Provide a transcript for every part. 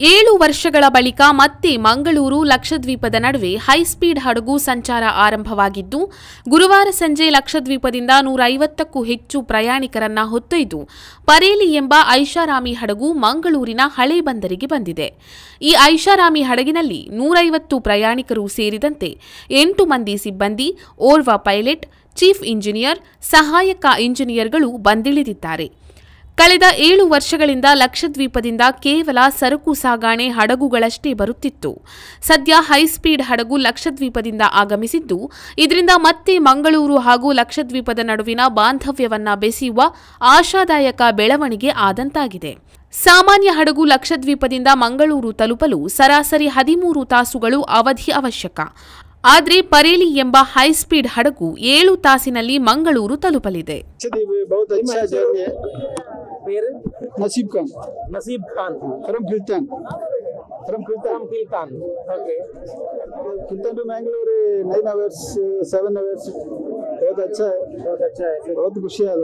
ಏಳು ವರ್ಷಗಳ ಬಳಿಕ ಮತ್ತೆ ಮಂಗಳೂರು ಲಕ್ಷದ್ವೀಪದ ನಡುವೆ ಹೈಸ್ಪೀಡ್ ಹಡಗು ಸಂಚಾರ ಆರಂಭವಾಗಿದ್ದು, ಗುರುವಾರ ಸಂಜೆ ಲಕ್ಷದ್ವೀಪದಿಂದ ನೂರ ಐವತ್ತಕ್ಕೂ ಹೆಚ್ಚು ಪ್ರಯಾಣಿಕರನ್ನ ಹೊತ್ತೊಯ್ದು, ಪರೇಲಿ ಎಂಬ ಐಷಾರಾಮಿ ಹಡಗು ಮಂಗಳೂರಿನ ಹಳೆ ಬಂದರಿಗೆ ಬಂದಿದೆ. ಈ ಐಷಾರಾಮಿ ಹಡಗಿನಲ್ಲಿ ನೂರೈವತ್ತು ಪ್ರಯಾಣಿಕರು ಸೇರಿದಂತೆ ಎಂಟು ಮಂದಿ ಸಿಬ್ಬಂದಿ, ಓರ್ವ ಪೈಲಟ್, ಚೀಫ್ ಇಂಜಿನಿಯರ್, ಸಹಾಯಕ ಇಂಜಿನಿಯರ್ಗಳು ಬಂದಿಳಿದಿದ್ದಾರೆ. ಕಳೆದ ಏಳು ವರ್ಷಗಳಿಂದ ಲಕ್ಷದ್ವೀಪದಿಂದ ಕೇವಲ ಸರಕು ಸಾಗಾಣೆ ಹಡಗುಗಳಷ್ಟೇ ಬರುತ್ತಿತ್ತು. ಸದ್ಯ ಹೈಸ್ಪೀಡ್ ಹಡಗು ಲಕ್ಷದ್ವೀಪದಿಂದ ಆಗಮಿಸಿದ್ದು, ಇದರಿಂದ ಮತ್ತೆ ಮಂಗಳೂರು ಹಾಗೂ ಲಕ್ಷದ್ವೀಪದ ನಡುವಿನ ಬಾಂಧವ್ಯವನ್ನ ಬೆಸೆಯುವ ಆಶಾದಾಯಕ ಬೆಳವಣಿಗೆ ಆದಂತಾಗಿದೆ. ಸಾಮಾನ್ಯ ಹಡಗು ಲಕ್ಷದ್ವೀಪದಿಂದ ಮಂಗಳೂರು ತಲುಪಲು ಸರಾಸರಿ ಹದಿಮೂರು ತಾಸುಗಳು ಅವಧಿ ಅವಶ್ಯಕ. ಆದರೆ ಪರೇಲಿ ಎಂಬ ಹೈಸ್ಪೀಡ್ ಹಡಗು ಏಳು ತಾಸಿನಲ್ಲಿ ಮಂಗಳೂರು ತಲುಪಲಿದೆ. फिर Nasib Khan. Nasib Khan. From Kiltan from Kiltan Kiltan okay. Kiltan to Mangalore nine hours seven hours बहुत अच्छा है। बहुत अच्छा है। बहुत खुशी है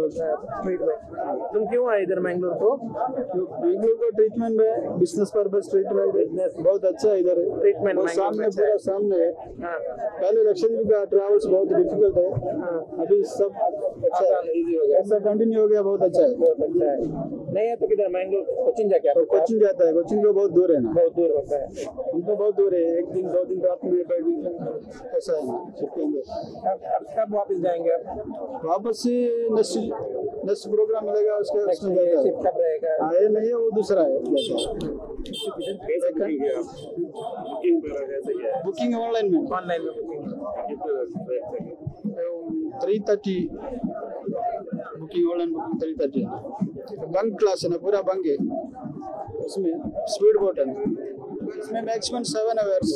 ट्रीटमेंट तुम क्यों आए इधर मैंगलोर को? मैंगलोर को ट्रीटमेंट में बिज़नेस पर्पज ट्रीटमेंट बिज़नेस बहुत अच्छा है इधर। ट्रीटमेंट सामने अच्छा पूरा सामने है। हाँ। पहले लक्षद्वीप का ट्रैवल्स बहुत डिफ़िकल्ट है। हाँ। अभी सब अच्छा। आसान है इजी हो गया। ऐसा कंटिन्यू हो गया बहुत अच्छा है। बहुत अच्छा है। नहीं है तो किधर मैंगलोर कोचिंग जाके और कोचिंग जाता है कोचिंग को बहुत दूर है ना। बहुत दूर होता है। उनको बहुत दूर है एक दिन दो दिन रात में ऐसा है कब वापस जाएँगे आप? वापस नेक्स्ट नेक्स्ट प्रोग्राम मिलेगा उसके उसमें कब रहेगा? हाँ ये नहीं है वो दूसरा है। बुकिंग ऑनलाइन में। ऑनलाइन में booking three thirty booking online booking three thirty bunk class है ना पूरा बंक है उसमें स्पीड बोट है इसमें मैक्सिमम सेवन आवर्स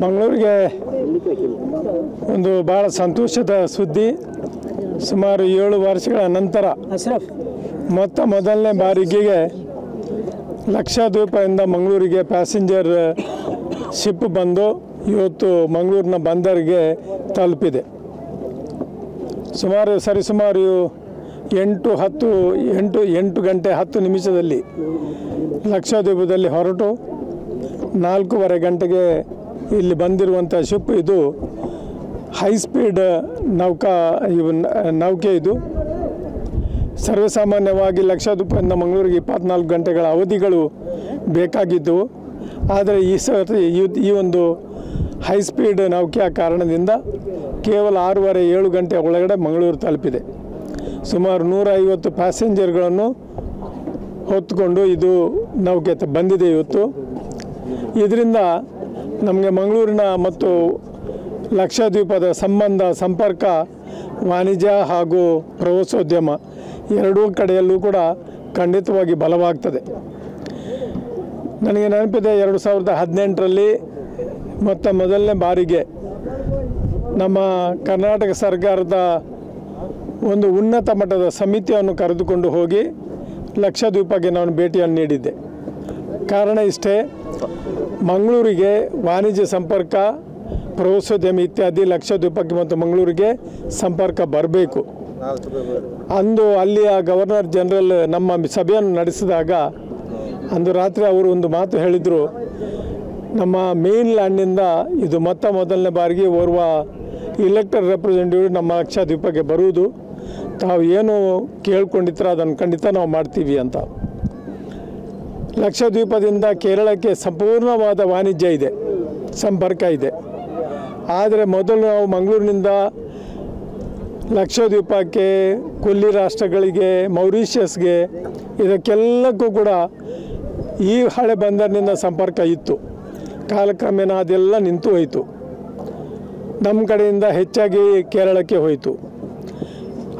ಮಂಗಳೂರಿಗೆ ಒಂದು ಭಾಳ ಸಂತೋಷದ ಸುದ್ದಿ ಸುಮಾರು ಏಳು ವರ್ಷಗಳ ನಂತರ ಮೊತ್ತ ಮೊದಲನೇ ಬಾರಿಗೆ ಲಕ್ಷದ್ವೀಪದಿಂದ ಮಂಗಳೂರಿಗೆ ಪ್ಯಾಸೆಂಜರ್ ಶಿಪ್ ಬಂದು ಇವತ್ತು ಮಂಗಳೂರಿನ ಬಂದರಿಗೆ ತಲುಪಿದೆ. ಸುಮಾರು ಸರಿಸುಮಾರು ಎಂಟು ಹತ್ತು, ಎಂಟು ಎಂಟು ಗಂಟೆ ಹತ್ತು ನಿಮಿಷದಲ್ಲಿ ಲಕ್ಷದ್ವೀಪದಲ್ಲಿ ಹೊರಟು. ನಾಲ್ಕೂವರೆ ಗಂಟೆಗೆ ಇಲ್ಲಿ ಬಂದಿರುವಂಥ ಶಿಪ್ ಇದು ಹೈ ಸ್ಪೀಡ್ ನೌಕಾ, ಇವು ನೌಕೆ ಇದು. ಸರ್ವಸಾಮಾನ್ಯವಾಗಿ ಲಕ್ಷದ್ವೀಪದಿಂದ ಮಂಗಳೂರಿಗೆ ಇಪ್ಪತ್ನಾಲ್ಕು ಗಂಟೆಗಳ ಅವಧಿಗಳು ಬೇಕಾಗಿದ್ದವು. ಆದರೆ ಈ ಸರ್ತಿ ಈ ಒಂದು ಹೈ ಸ್ಪೀಡ್ ನೌಕೆಯ ಕಾರಣದಿಂದ ಕೇವಲ ಆರೂವರೆ ಏಳು ಗಂಟೆ ಒಳಗಡೆ ಮಂಗಳೂರು ತಲುಪಿದೆ. ಸುಮಾರು ನೂರೈವತ್ತು ಪ್ಯಾಸೆಂಜರ್ಗಳನ್ನು ಹೊತ್ತುಕೊಂಡು ಇದು ನೌಕೆ ಬಂದಿದೆ ಇವತ್ತು. ಇದರಿಂದ ನಮಗೆ ಮಂಗಳೂರಿನ ಮತ್ತು ಲಕ್ಷದ್ವೀಪದ ಸಂಬಂಧ, ಸಂಪರ್ಕ, ವಾಣಿಜ್ಯ ಹಾಗೂ ಪ್ರವಾಸೋದ್ಯಮ ಎರಡೂ ಕಡೆಯಲ್ಲೂ ಕೂಡ ಖಂಡಿತವಾಗಿ ಬಲವಾಗ್ತದೆ. ನನಗೆ ನೆನಪಿದೆ ಎರಡು ಸಾವಿರದ ಹದಿನೆಂಟರಲ್ಲಿ ಮತ್ತು ಮೊದಲನೇ ಬಾರಿಗೆ ನಮ್ಮ ಕರ್ನಾಟಕ ಸರ್ಕಾರದ ಒಂದು ಉನ್ನತ ಮಟ್ಟದ ಸಮಿತಿಯನ್ನು ಕರೆದುಕೊಂಡು ಹೋಗಿ ಲಕ್ಷದ್ವೀಪಕ್ಕೆ ನಾನು ಭೇಟಿಯನ್ನು ನೀಡಿದ್ದೆ. ಕಾರಣ ಇಷ್ಟೇ, ಮಂಗಳೂರಿಗೆ ವಾಣಿಜ್ಯ ಸಂಪರ್ಕ, ಪ್ರವಾಸೋದ್ಯಮ ಇತ್ಯಾದಿ ಲಕ್ಷದ್ವೀಪಕ್ಕೆ ಮತ್ತು ಮಂಗಳೂರಿಗೆ ಸಂಪರ್ಕ ಬರಬೇಕು. ಅಂದು ಅಲ್ಲಿಯ ಗವರ್ನರ್ ಜನರಲ್ ನಮ್ಮ ಸಭೆಯನ್ನು ನಡೆಸಿದಾಗ ಅಂದು ರಾತ್ರಿ ಅವರು ಒಂದು ಮಾತು ಹೇಳಿದರು ನಮ್ಮ ಮೇನ್ ಲ್ಯಾಂಡ್ನಿಂದ ಇದು ಮೊತ್ತ ಮೊದಲನೇ ಬಾರಿಗೆ ಓರ್ವ ಇಲೆಕ್ಟರ್ ರೆಪ್ರೆಸೆಂಟೇಟಿವ್ ನಮ್ಮ ಲಕ್ಷದ್ವೀಪಕ್ಕೆ ಬರುವುದು. ತಾವು ಏನು ಕೇಳ್ಕೊಂಡಿದ್ರೆ ಅದನ್ನು ಖಂಡಿತ ನಾವು ಮಾಡ್ತೀವಿ ಅಂತ. ಲಕ್ಷದ್ವೀಪದಿಂದ ಕೇರಳಕ್ಕೆ ಸಂಪೂರ್ಣವಾದ ವಾಣಿಜ್ಯ ಇದೆ, ಸಂಪರ್ಕ ಇದೆ. ಆದರೆ ಮೊದಲು ನಾವು ಮಂಗಳೂರಿನಿಂದ ಲಕ್ಷದ್ವೀಪಕ್ಕೆ, ಕೊಲ್ಲಿ ರಾಷ್ಟ್ರಗಳಿಗೆ, ಮೌರಿಷಿಯಸ್ಗೆ ಇದಕ್ಕೆಲ್ಲಕ್ಕೂ ಕೂಡ ಈ ಹಳೆ ಬಂದರಿನಿಂದ ಸಂಪರ್ಕ ಇತ್ತು. ಕಾಲಕ್ರಮೇಣ ಅದೆಲ್ಲ ನಿಂತು ಹೋಯಿತು. ನಮ್ಮ ಕಡೆಯಿಂದ ಹೆಚ್ಚಾಗಿ ಕೇರಳಕ್ಕೆ ಹೋಯಿತು.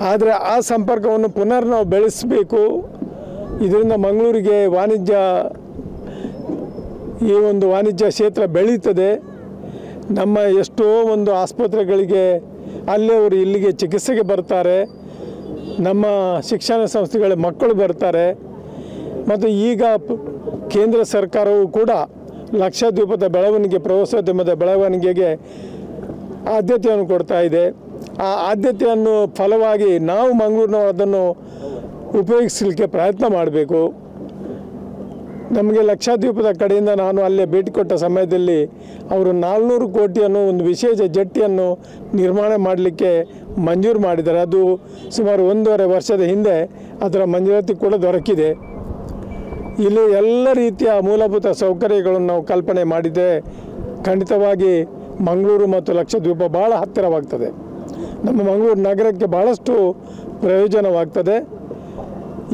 ಆದರೆ ಆ ಸಂಪರ್ಕವನ್ನು ಪುನರ್ ನಾವು ಬೆಳೆಸಬೇಕು. ಇದರಿಂದ ಮಂಗಳೂರಿಗೆ ವಾಣಿಜ್ಯ, ಈ ಒಂದು ವಾಣಿಜ್ಯ ಕ್ಷೇತ್ರ ಬೆಳೀತದೆ. ನಮ್ಮ ಎಷ್ಟೋ ಒಂದು ಆಸ್ಪತ್ರೆಗಳಿಗೆ ಅಲ್ಲೇ ಅವರು ಇಲ್ಲಿಗೆ ಚಿಕಿತ್ಸೆಗೆ ಬರ್ತಾರೆ. ನಮ್ಮ ಶಿಕ್ಷಣ ಸಂಸ್ಥೆಗಳ ಮಕ್ಕಳು ಬರ್ತಾರೆ. ಮತ್ತು ಈಗ ಕೇಂದ್ರ ಸರ್ಕಾರವು ಕೂಡ ಲಕ್ಷದ್ವೀಪದ ಬೆಳವಣಿಗೆ, ಪ್ರವಾಸೋದ್ಯಮದ ಬೆಳವಣಿಗೆಗೆ ಆದ್ಯತೆಯನ್ನು ಕೊಡ್ತಾ ಇದೆ. ಆ ಆದ್ಯತೆಯನ್ನು ಫಲವಾಗಿ ನಾವು ಮಂಗಳೂರಿನವರು ಅದನ್ನು ಉಪಯೋಗಿಸಲಿಕ್ಕೆ ಪ್ರಯತ್ನ ಮಾಡಬೇಕು. ನಮಗೆ ಲಕ್ಷದ್ವೀಪದ ಕಡೆಯಿಂದ ನಾನು ಅಲ್ಲೇ ಭೇಟಿ ಕೊಟ್ಟ ಸಮಯದಲ್ಲಿ ಅವರು ನಾಲ್ನೂರು ಕೋಟಿಯನ್ನು ಒಂದು ವಿಶೇಷ ಜಟ್ಟಿಯನ್ನು ನಿರ್ಮಾಣ ಮಾಡಲಿಕ್ಕೆ ಮಂಜೂರು ಮಾಡಿದ್ದಾರೆ. ಅದು ಸುಮಾರು ಒಂದೂವರೆ ವರ್ಷದ ಹಿಂದೆ ಅದರ ಮಂಜೂರಾತಿ ಕೂಡ ದೊರಕಿದೆ. ಇಲ್ಲಿ ಎಲ್ಲ ರೀತಿಯ ಮೂಲಭೂತ ಸೌಕರ್ಯಗಳನ್ನು ನಾವು ಕಲ್ಪನೆ ಮಾಡಿದರೆ ಖಂಡಿತವಾಗಿ ಮಂಗಳೂರು ಮತ್ತು ಲಕ್ಷದ್ವೀಪ ಭಾಳ ಹತ್ತಿರವಾಗ್ತದೆ. ನಮ್ಮ ಮಂಗಳೂರು ನಗರಕ್ಕೆ ಭಾಳಷ್ಟು ಪ್ರಯೋಜನವಾಗ್ತದೆ.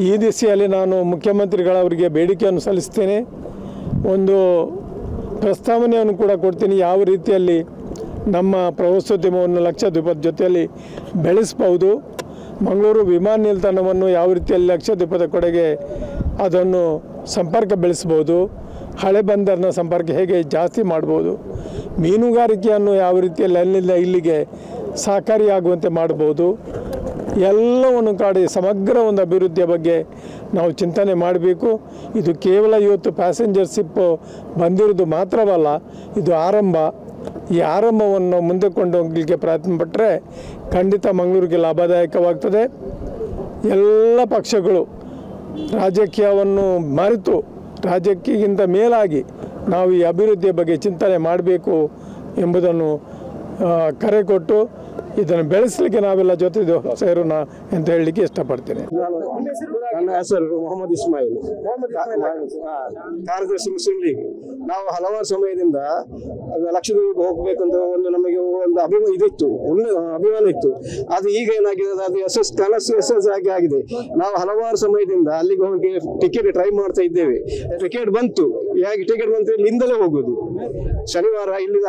ಈ ದಿಸೆಯಲ್ಲಿ ನಾನು ಮುಖ್ಯಮಂತ್ರಿಗಳವರಿಗೆ ಬೇಡಿಕೆಯನ್ನು ಸಲ್ಲಿಸ್ತೇನೆ ಒಂದು ಪ್ರಸ್ತಾವನೆಯನ್ನು ಕೂಡ ಕೊಡ್ತೀನಿ. ಯಾವ ರೀತಿಯಲ್ಲಿ ನಮ್ಮ ಪ್ರವಾಸೋದ್ಯಮವನ್ನು ಲಕ್ಷದ್ವೀಪದ ಜೊತೆಯಲ್ಲಿ ಬೆಳೆಸ್ಬೋದು ಮಂಗಳೂರು ವಿಮಾನ ನಿಲ್ದಾಣವನ್ನು ಯಾವ ರೀತಿಯಲ್ಲಿ ಲಕ್ಷದ್ವೀಪದ ಕಡೆಗೆ ಅದನ್ನು ಸಂಪರ್ಕ ಬೆಳೆಸ್ಬೋದು, ಹಳೆ ಬಂದರಿನ ಸಂಪರ್ಕ ಹೇಗೆ ಜಾಸ್ತಿ ಮಾಡ್ಬೋದು, ಮೀನುಗಾರಿಕೆಯನ್ನು ಯಾವ ರೀತಿಯಲ್ಲಿ ಅಲ್ಲಿಂದ ಇಲ್ಲಿಗೆ ಸಹಕಾರಿಯಾಗುವಂತೆ ಮಾಡ್ಬೋದು, ಎಲ್ಲವನ್ನು ಕಾಡಿ ಸಮಗ್ರ ಒಂದು ಅಭಿವೃದ್ಧಿಯ ಬಗ್ಗೆ ನಾವು ಚಿಂತನೆ ಮಾಡಬೇಕು. ಇದು ಕೇವಲ ಇವತ್ತು ಪ್ಯಾಸೆಂಜರ್ ಶಿಪ್ಪು ಬಂದಿರೋದು ಮಾತ್ರವಲ್ಲ, ಇದು ಆರಂಭ. ಈ ಆರಂಭವನ್ನು ಮುಂದೆ ಕೊಂಡು ಹೋಗಲಿಕ್ಕೆ ಪ್ರಯತ್ನ ಪಟ್ಟರೆ ಖಂಡಿತ ಮಂಗಳೂರಿಗೆ ಲಾಭದಾಯಕವಾಗ್ತದೆ. ಎಲ್ಲ ಪಕ್ಷಗಳು ರಾಜಕೀಯವನ್ನು ಮರೆತು ರಾಜಕೀಯಗಿಂತ ಮೇಲಾಗಿ ನಾವು ಈ ಅಭಿವೃದ್ಧಿಯ ಬಗ್ಗೆ ಚಿಂತನೆ ಮಾಡಬೇಕು ಎಂಬುದನ್ನು ಕರೆ ಕೊಟ್ಟು ಇದನ್ನು ಬೆಳೆಸಲಿಕ್ಕೆ ನಾವೆಲ್ಲ ಜೊತೆ ಸೇರೋಣ ಅಂತ ಹೇಳಲಿಕ್ಕೆ ಇಷ್ಟಪಡ್ತೇನೆ. ನನ್ನ ಹೆಸರು ಮೊಹಮ್ಮದ್ ಇಸ್ಮಾಯಿಲ್. ಕಾರ್ಯದರ್ಶಿ ಮುಸ್ಲಿಂ ಲೀಗ್. ನಾವು ಹಲವಾರು ಸಮಯದಿಂದ ಅದು ಲಕ್ಷದ್ವೀಪ ಅಂತ ಒಂದು ನಮಗೆ ಅಭಿಮಾನ ಇದಿತ್ತು. ಅಭಿಮಾನ ಇತ್ತು. ಅದು ಈಗ ಏನಾಗಿದೆ, ಅದು- ಎಸ್ ಎಸ್ ಕನಸು ಎಸ್ ಎಸ್ ಆಗಿ ಆಗಿದೆ. ನಾವು ಹಲವಾರು ಸಮಯದಿಂದ ಅಲ್ಲಿಗೆ ಹೋಗಿ ಟಿಕೆಟ್ ಟ್ರೈ ಮಾಡ್ತಾ ಇದ್ದೇವೆ. ಟಿಕೆಟ್ ಬಂತು. ಹೇಗೆ ಟಿಕೆಟ್ ಬಂತು? ಇಲ್ಲಿಂದಲೇ ಹೋಗುದು. ಶನಿವಾರ ಇಲ್ಲಿಂದ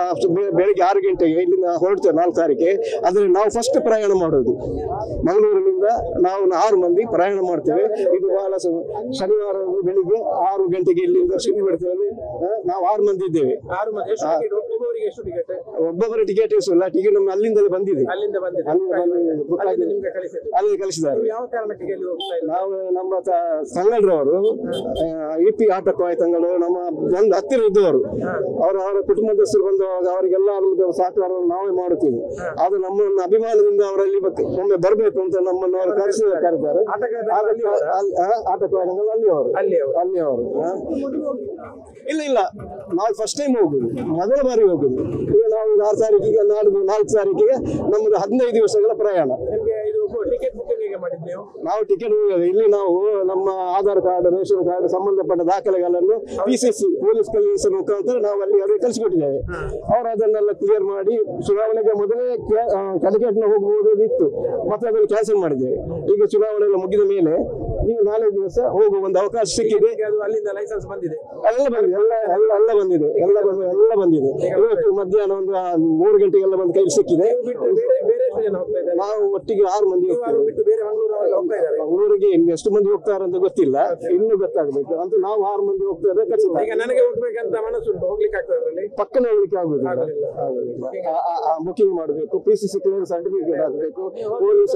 ಬೆಳಿಗ್ಗೆ ಆರು ಗಂಟೆಗೆ ಇಲ್ಲಿಂದ ಹೊರಡ್ತೇವೆ ನಾಲ್ಕು ತಾರೀಕೆ ಆದರೆ ನಾವು ಫಸ್ಟ್ ಪ್ರಯಾಣ ಮಾಡೋದು. ಮಂಗಳೂರಿನಿಂದ ನಾವು ಆರು ಮಂದಿ ಪ್ರಯಾಣ ಮಾಡ್ತೇವೆ. ಇದು ಬಹಳ ಶನಿವಾರ ಬೆಳಿಗ್ಗೆ ಆರು ಗಂಟೆಗೆ ಇಲ್ಲಿಂದ ಶುರು ಬಿಡ್ತೇವೆ ನಾವು ಆರು ಮಂದಿ ಇದ್ದೇವೆ. ಒಬ್ಬೊಬ್ಬರ ಟಿಕೆಟ್ ಇಲ್ಲ ಟಿಕೆಟ್ ನಮ್ಗೆ ಅಲ್ಲಿಂದಲೇ ಬಂದಿದೆ. ಬಂದು ಅಲ್ಲಿ ಕಳಿಸಿದ್ದಾರೆ. ನಾವು ನಮ್ಮ ತಂಗಡ್ರವರು ಇಪಿ ಇ ಪಿ ಆಟಕ್ಕಾಯ್ ತಂಗಳು ನಮ್ಮ ಒಂದು ಹತ್ತಿರ ಇದ್ದವರು. ಅವರು ಅವರ ಕುಟುಂಬದಸ್ಥರು ಬಂದವಾಗ ಅವರಿಗೆಲ್ಲ ನಮ್ದು ಸಹಕಾರವನ್ನು ನಾವೇ ಮಾಡುತ್ತೀವಿ. ಆದ್ರೆ ನಮ್ಮನ್ನು ಅಭಿಮಾನದಿಂದ ಅವರಲ್ಲಿ ಒಮ್ಮೆ ಬರಬೇಕು ಅಂತ ನಮ್ಮನ್ನು ಅವರು ಕರೆಸಿ ಕರೀತಾರೆ ಅಲ್ಲಿ- ಅವರು ಅಲ್ಲಿ. ಅಲ್ಲಿಯವರು ಇಲ್ಲ ಇಲ್ಲ. ನಾವು ಫಸ್ಟ್ ಟೈಮ್ ಹೋಗುದು. ಮೊದಲ ಬಾರಿ ಹೋಗುದು. ಈಗ ನಾವು ಆರು ತಾರೀಕಿಗೆ ನಾಡ್ದು ನಾಲ್ಕು ತಾರೀಕಿಗೆ ನಮ್ಮದು ಹದಿನೈದು ದಿವಸಗಳ ಪ್ರಯಾಣ. ನಿಮ್ಗೆ ಟಿಕೆಟ್ ಹೇಗೆ ನಾವು ಟಿಕೆಟ್ ಇಲ್ಲಿ ನಾವು ನಮ್ಮ ಆಧಾರ್ ಕಾರ್ಡ್ ರೇಷನ್ ಕಾರ್ಡ್ ಸಂಬಂಧಪಟ್ಟ ದಾಖಲೆಗಳನ್ನು ಪಿಸಿಸಿ ಪೊಲೀಸ್ ಕಮಿಷನ್ ಮುಖಾಂತರ ನಾವು ಅಲ್ಲಿ ಅವರಿಗೆ ಕಳಿಸಿಕೊಟ್ಟಿದ್ದೇವೆ. ಅವರು ಅದನ್ನೆಲ್ಲ ಕ್ಲಿಯರ್ ಮಾಡಿ ಚುನಾವಣೆಗೆ ಮೊದಲೇ ಟಿಕೆಟ್ನ ಹೋಗಬಹುದು ಇತ್ತು ಮತ್ತೆ ಅದನ್ನು ಕ್ಯಾನ್ಸಲ್ ಮಾಡಿದ್ದೇವೆ. ಈಗ ಚುನಾವಣೆ ಎಲ್ಲ ಮುಗಿದ ಮೇಲೆ ಈಗ ನಾಲ್ಕು ದಿವಸ ಹೋಗುವ ಒಂದು ಅವಕಾಶ ಸಿಕ್ಕಿದೆ. ಅಲ್ಲಿಂದ ಲೈಸೆನ್ಸ್ ಬಂದಿದೆ. ಎಲ್ಲ ಬಂದಿದೆ ಎಲ್ಲ ಎಲ್ಲ ಎಲ್ಲ ಬಂದಿದೆ ಎಲ್ಲ ಬಂದು ಎಲ್ಲ ಬಂದಿದೆ. ಇವತ್ತು ಮಧ್ಯಾಹ್ನ ಒಂದು ಮೂರು ಗಂಟೆಗೆಲ್ಲ ಬಂದು ಕೈ ಸಿಕ್ಕಿದೆ. ಹೋಗ್ತಾ ನಾವು ಒಟ್ಟಿಗೆ ಆರು ಮಂದಿ ಹೋಗ್ತಾ ಮಂಗಳೂರಿಗೆ ಇನ್ನು ಎಷ್ಟು ಮಂದಿ ಹೋಗ್ತಾರೆ ಅಂತ ಗೊತ್ತಿಲ್ಲ. ಇನ್ನು ಗೊತ್ತಾಗಬೇಕು. ಅಂತ ನಾವು ಆರು ಮಂದಿ ಹೋಗ್ತಾರೆ ಖಚಿತ. ಈಗ ನನಗೆ ಹೋಗ್ಬೇಕಂತ ಮನಸ್ಸುಂಟು. ಹೋಗ್ಲಿಕ್ಕೆ ಆಗ್ತದೆ ಪಕ್ಕನ ಪಕ್ಕನೆ ಹೋಗ್ಲಿಕ್ಕೆ ಆಗುದಿಲ್ಲ. ಬುಕಿಂಗ್ ಮಾಡಬೇಕು. P C C clear certificate ಆಗಬೇಕು ಪೊಲೀಸ್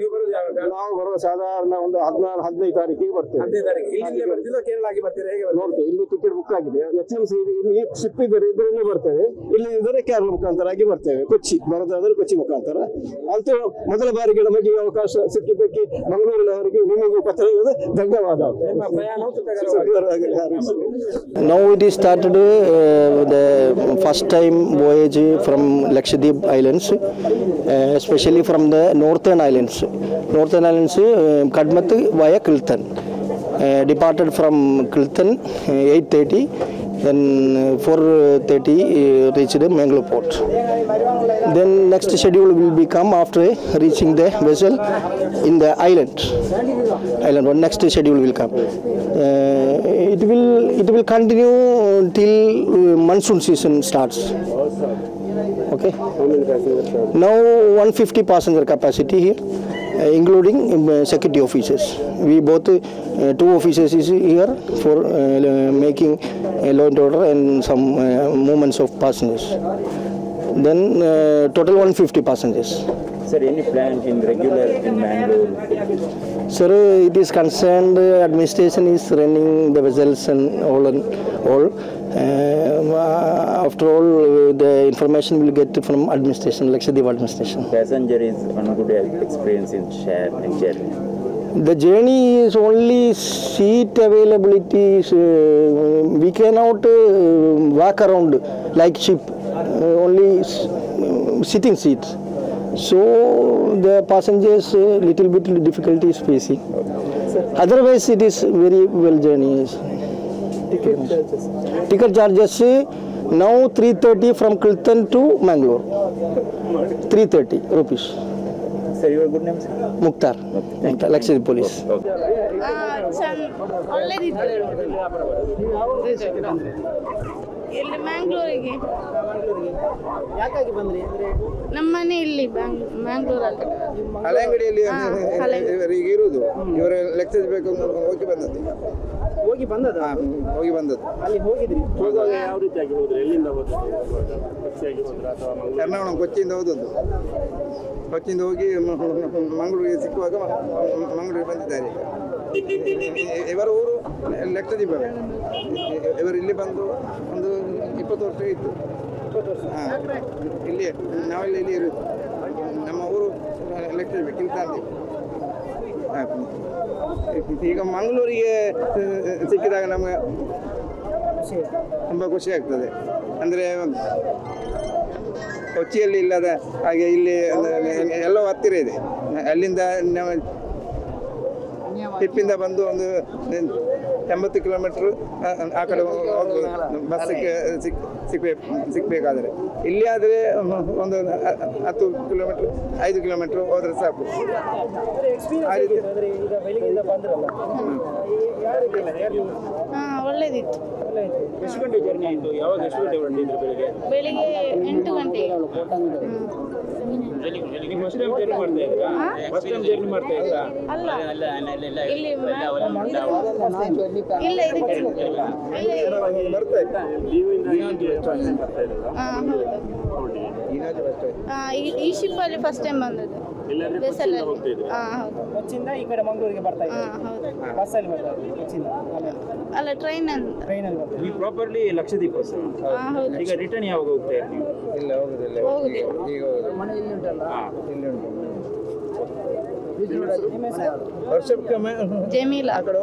ನೀವು ಬರೋದು ಯಾವಾಗ? ನಾವು ಬರುವ ಸಾಧಾರಣ ಒಂದು ಹದಿನಾರು ಹದಿನೈದು ತಾರೀಕಿಗೆ ಬರ್ತೇವೆ. ಹದಿನೈದು ತಾರೀಕು ಇಲ್ಲಿಂದಲೇ ಬರ್ತೀರಾ ಹೇಗೆ ಬರ್ತೀರಾ? ನೋಡ್ತೇವೆ. ಇಲ್ಲಿ ಟಿಕೆಟ್ ಬುಕ್ ಆಗಿದೆ. ಎಚ್ ಎಂ ಸಿ ಇಲ್ಲಿ ಶಿಪ್ ಇದ್ದರೆ ಇದರಲ್ಲಿ ಬರ್ತೇವೆ. ಇಲ್ಲಿ ಇದ್ದರೆ ಕೇರಳ ಮುಖಾಂತರ ಆಗಿ ಬರ್ತೇವೆ. ಕೊಚ್ಚಿ ಬರೋದಾದ್ರೆ ಕೊಚ್ಚಿ ಮುಖಾಂತರ. ಅಂತೂ ಮೊದಲ ಬಾರಿಗೆ ನಮಗೆ ಅವಕಾಶ ಸಿಕ್ಕಿದ್ದಕ್ಕೆ ಮಂಗಳೂರಿನವರಿಗೆ ನಿಮಗೂ ಪತ್ರ ಧನ್ಯವಾದ. Now it is started the first time uh, from Lakshadweep islands voyage from Lakshadweep Islands, uh, especially from the northern islands. Northern islands, uh, Kadmat via Kiltan. Uh, departed from Kiltan uh, 8.30, then uh, 4.30 uh, reached Mangalore port. Then next schedule will become after reaching the vessel in the island. Island one next schedule will come. Uh, it will it will continue till monsoon season starts. Okay. Now 150 passenger capacity here, including uh, security officers. We both uh, two officers is here for uh, making uh, law and order and some uh, movements of passengers. Then uh, total 150 passengers. Sir, any plan in regular in Bangalore? Sir, it is concerned, uh, administration is running the vessels and all and all. Uh, after all, uh, the information will get from administration, Lakshadweep administration. Passenger is one good experience in share and journey. The journey is only seat availability. Uh, we cannot uh, walk around like ship, uh, only s- uh, sitting seats. So the passengers uh, little bit difficulty is facing. Otherwise, it is very well journey. Ticket charges uh, now 330 from Kiltan to Mangalore. 330 rupees. Sir, your good name, sir? Mukhtar, Mukhtar Lakshadweep police. Okay. ಇಲ್ಲಿ ಮ್ಯಾಂಗ್ಳೂರಿಗೆ ಯಾಕಾಗಿ ಬಂದ್ರಿ? ಅಂದ್ರೆ ನಮ್ಮ ಮನೆ ಇಲ್ಲಿ ಮ್ಯಾಂಗ್ಳೂರಲ್ಲಿ ಹಾ, ಹಳೆ. ಇವರಿಗೆ ಇರುವುದು ಇವರ ಲೆಕ್ಚರ್ ಬೇಕು ಅಂತ ಹೋಗಿ ಬಂದದ್ದು. ಹೋಗಿ ಬಂದದ ಹಾ, ಹೋಗಿ ಬಂದದ್ದು. ಅಲ್ಲಿ ಹೋಗಿದ್ರಿ? ಹೋಗುವಾಗ ಯಾವ ರೀತಿಯಾಗಿ ಹೋದ್ರೆ? ಎಲ್ಲಿಂದ ಹೋದ್ರೆ? ಬಸ್ಸಿಯಾಗಿ ಹೋದ್ರ ಅಥವಾ ಮಂಗಳೂರು ಎರ್ನಾವಳ ಕೊಚ್ಚಿಯಿಂದ ಹೋದದ್ದು. ಕೊಚ್ಚಿಯಿಂದ ಹೋಗಿ ಮಂಗಳೂರಿಗೆ ಸಿಕ್ಕುವಾಗ ಮಂಗಳೂರಿಗೆ ಬಂದಿದ್ದಾರೆ. ಇ- ಇವರ ಊರು ಲೆಕ್ಕದೀಪವೇ ಇವರು ಇಲ್ಲಿ ಬಂದು ಒಂದು ಇಪ್ಪತ್ತು ವರ್ಷ ಇತ್ತು. ಹಾಂ ಇಲ್ಲಿ ನಾವೆಲ್ಲ ಇಲ್ಲಿ ಇರೋದು. ನಮ್ಮ ಊರು ಲೆಕ್ಕದೀಪ ಕಿಂತಾಂತಿ ಈಗ ಮಂಗಳೂರಿಗೆ ಸಿಕ್ಕಿದಾಗ ನಮಗೆ ತುಂಬ ಖುಷಿ ಆಗ್ತದೆ. ಅಂದರೆ, ಕೊಚ್ಚಿಯಲ್ಲಿ ಇಲ್ಲದ ಹಾಗೆ ಇಲ್ಲಿ, ಎಲ್ಲೋ ಹತ್ತಿರ ಇದೆ. ಅಲ್ಲಿಂದ ನಾವು ಟಿಪ್ಪಿಂದ ಬಂದು ಒಂದು ಎಂಬತ್ತು ಕಿಲೋಮೀಟರ್ ಆ ಕಡೆ ಹೋಗ್ಬೋದು. ಬಸ್ಸಿಗೆ ಸಿಕ್ ಸಿಕ್ಬೇಕು ಸಿಗ್ಬೇಕಾದ್ರೆ. ಇಲ್ಲಿ ಆದರೆ ಒಂದು ಹತ್ತು ಕಿಲೋಮೀಟ್ರ್ ಐದು ಕಿಲೋಮೀಟ್ರ್ ಹೋದ್ರೆ ಸಾಕು. ಆ ರೀತಿ. ಹಾ ಒಳ್ಳೇದಿತ್ತು. ಎಷ್ಟು ಗಂಟೆ ಜರ್ನಿ ಆಯಿತು ಯಾವಾಗ ಎಷ್ಟು ಗಂಟೆ ಹೊರಟಿದ್ರು ಬೆಳಿಗ್ಗೆ ಬೆಳಿಗ್ಗೆ ಎಂಟು ಗಂಟೆಗೆ. ನೀವು ಫಸ್ಟ್ ಟೈಮ್ ಜರ್ನಿ ಮಾಡ್ತಾ ಇದ್ರಾ ಫಸ್ಟ್ ಟೈಮ್ ಜರ್ನಿ ಮಾಡ್ತಾ ಇದ್ರಾ ಅಲ್ಲ ಇಲ್ಲಿ. ಇಲ್ಲ ಬರ್ತಾ ಹೌದು. ಈ- ಶಿಪ್ ಅಲ್ಲಿ ಫಸ್ಟ್ ಟೈಮ್ ಬಂದದ್ದು. ಕೊಚ್ಚಿಂದ ಈ ಕಡೆ ಮಂಗಳೂರಿಗೆ ಬರ್ತಾ ಕೊಚ್ಚಿಂದ ಅಲ್ಲ ಟ್ರೈನ್ ಅಂತ ನೀವು ಪ್ರಾಪರ್ಲಿ ಲಕ್ಷದೀಪ ಸರ್ ಹಾ ಹೌದು. ಈಗ ರಿಟರ್ನ್ ಯಾವಾಗ ಹೋಗ್ತಾ ಇಲ್ಲ ಹೋಗುದಿಲ್ಲ. ಹೋಗುದೇ ಈಗ ಮನೆ ಇಲ್ಲಿ ಉಂಟಲ್ಲ? ಹಾ. ಇಲ್ಲಿ ಉಂಟು. ನಿಮ್ಮ ಹೆಸರು? ವರ್ಷಕ್ಕೆ ಜಮೀಲಾ. ಆ ಕಡೆ